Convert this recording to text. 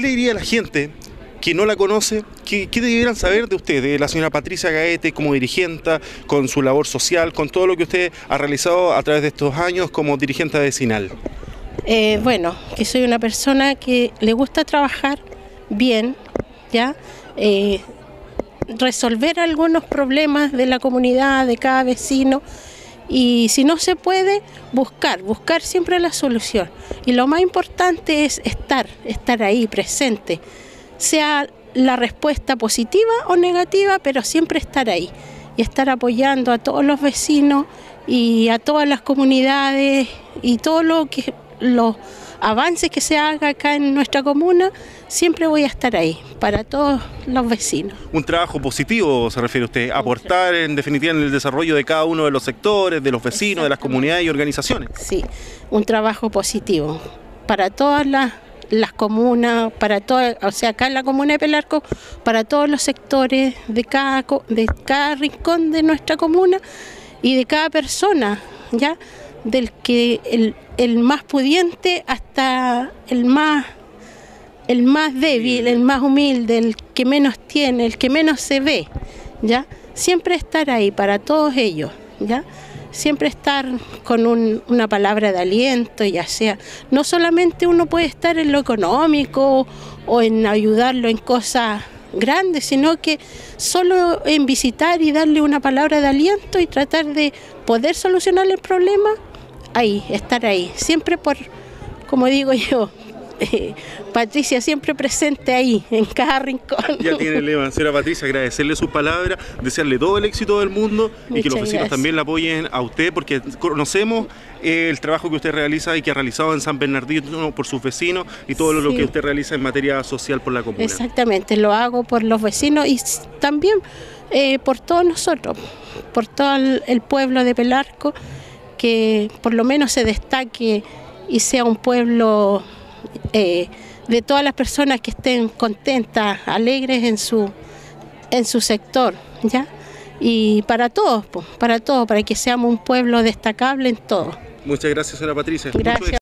le diría a la gente que no la conoce, ¿qué, qué debieran saber de usted, de la señora Patricia Gaete como dirigente, con su labor social, con todo lo que usted ha realizado a través de estos años como dirigente vecinal? Eh, bueno, que soy una persona que le gusta trabajar bien, ¿ya? Eh, resolver algunos problemas de la comunidad, de cada vecino, y si no se puede, buscar, buscar siempre la solución. Y lo más importante es estar, estar ahí, presente, sea la respuesta positiva o negativa, pero siempre estar ahí y estar apoyando a todos los vecinos y a todas las comunidades y todo lo que los avances que se haga acá en nuestra comuna, siempre voy a estar ahí para todos los vecinos. Un trabajo positivo se refiere usted, aportar en definitiva en el desarrollo de cada uno de los sectores, de los vecinos, de las comunidades y organizaciones. Sí, un trabajo positivo para todas las, las comunas, para todas, o sea, acá en la comuna de Pelarco, para todos los sectores de cada, de cada rincón de nuestra comuna y de cada persona, ¿ya? Del que el, el más pudiente hasta el más el más débil, el más humilde, el que menos tiene, el que menos se ve, ¿ya? Siempre estar ahí para todos ellos, ¿ya? Siempre estar con un- una palabra de aliento, ya sea, no solamente uno puede estar en lo económico o en ayudarlo en cosas grandes, sino que solo en visitar y darle una palabra de aliento y tratar de poder solucionar el problema, ahí, estar ahí, siempre por, como digo yo, eh, Patricia siempre presente ahí, en cada rincón. Ya tiene el lema, señora Patricia, agradecerle sus palabras, desearle todo el éxito del mundo y que los vecinos gracias. también la apoyen a usted porque conocemos eh, el trabajo que usted realiza y que ha realizado en San Bernardino por sus vecinos y todo lo que usted realiza en materia social por la comuna. Exactamente, lo hago por los vecinos y también eh, por todos nosotros, por todo el pueblo de Pelarco, que por lo menos se destaque y sea un pueblo eh, de todas las personas que estén contentas, alegres en su, en su sector, ¿ya? Y para todos, para todos, para que seamos un pueblo destacable en todo. Muchas gracias, señora Patricia. Gracias.